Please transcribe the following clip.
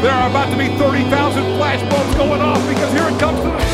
There are about to be 30,000 flashbulbs going off because here it comes to the